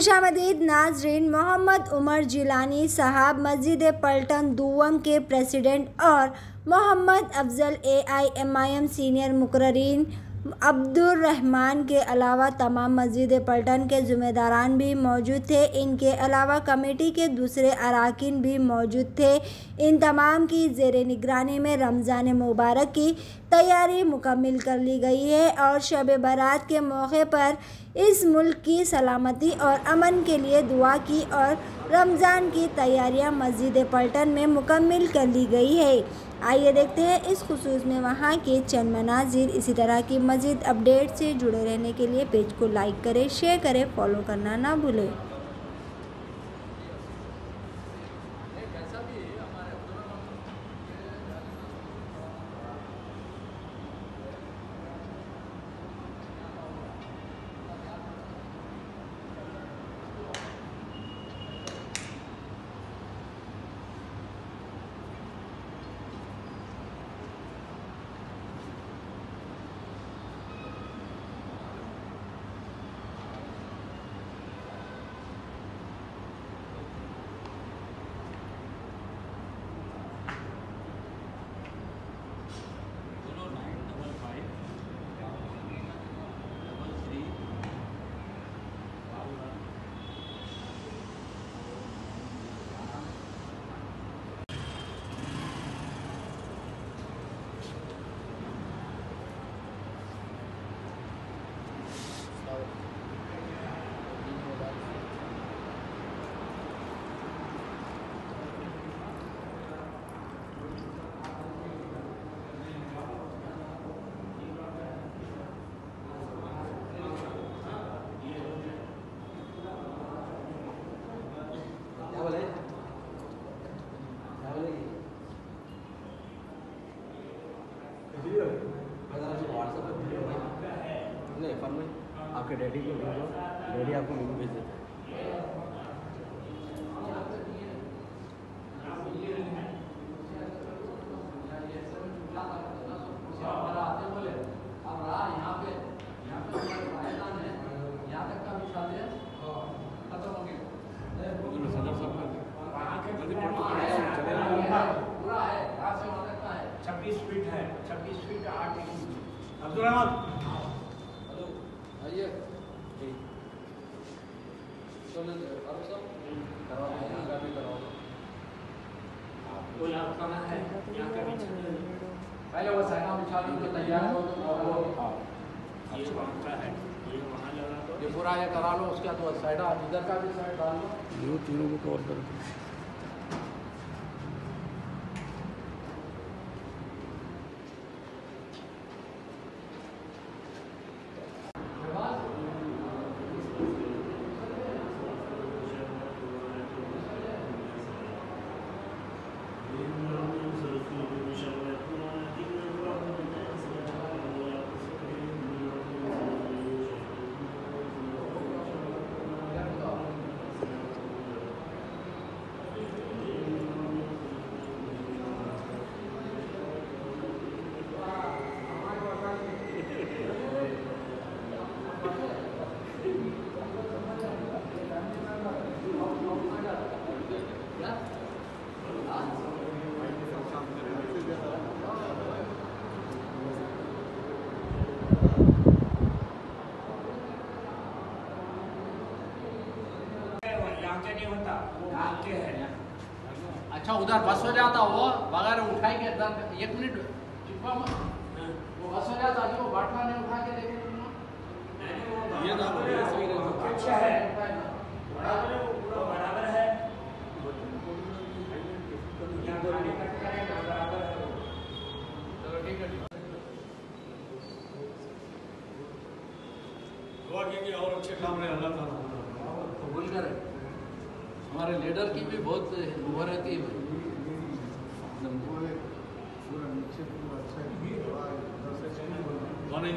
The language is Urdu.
خوش آمدید ناظرین، محمد عمر جیلانی صاحب، مسجد پلٹن دوم کے پریسیڈنٹ اور Muhammad Afzal A I M I M senior مقررین عبدالرحمان کے علاوہ تمام مسجد پلٹن کے ذمہ داران بھی موجود تھے۔ ان کے علاوہ کمیٹی کے دوسرے اراکین بھی موجود تھے۔ ان تمام کی زیر نگرانی میں رمضان مبارک کی تیاری مکمل کر لی گئی ہے اور شب برات کے موقع پر اس ملک کی سلامتی اور امن کے لیے دعا کی اور رمضان کی تیاریاں مسجد پلٹن میں مکمل کر لی گئی ہے۔ آئیے دیکھتے ہیں اس خصوص میں وہاں کے چند مناظر۔ اسی طرح کی مزید اپڈیٹ سے جڑے رہنے کے لیے پیج کو لائک کریں، شیئر کریں، فالو کرنا نہ بھولیں۔ آپ کے ڈیڈی کو بھیجو ڈیڈی آپ کو میرے بھیج دیتے چھبیس فٹ ہے چھبیس فٹ آٹھ عبد الرحمان ہے یہاں کا بھی پہلے وہ سائنا بچھا دیں تو تیار ہو اور وہ یہ وہاں کا ہے یہ وہاں لگا تو یہ پورا یہ کرا لو اس کے بعد وہ سائڈ ادھر کا بھی سائڈ ڈال لو یہ تینوں کو کور کر یہاں کے نہیں ہوتا وہ آگ کے ہے اچھا ادھر بس ہو جاتا وہ بغیر اٹھائی کے ادھر ایک منٹ چپا مت وہ بس ہو جاتا جو باٹلا نے اٹھا کے دیکھے یہ اچھا ہے برابر ہے دعا کیجیے اور اچھے کام رہے اللہ تعالیٰ قبول کرے ہمارے لیڈر کی بھی بہت وہ رہتی ہے گانے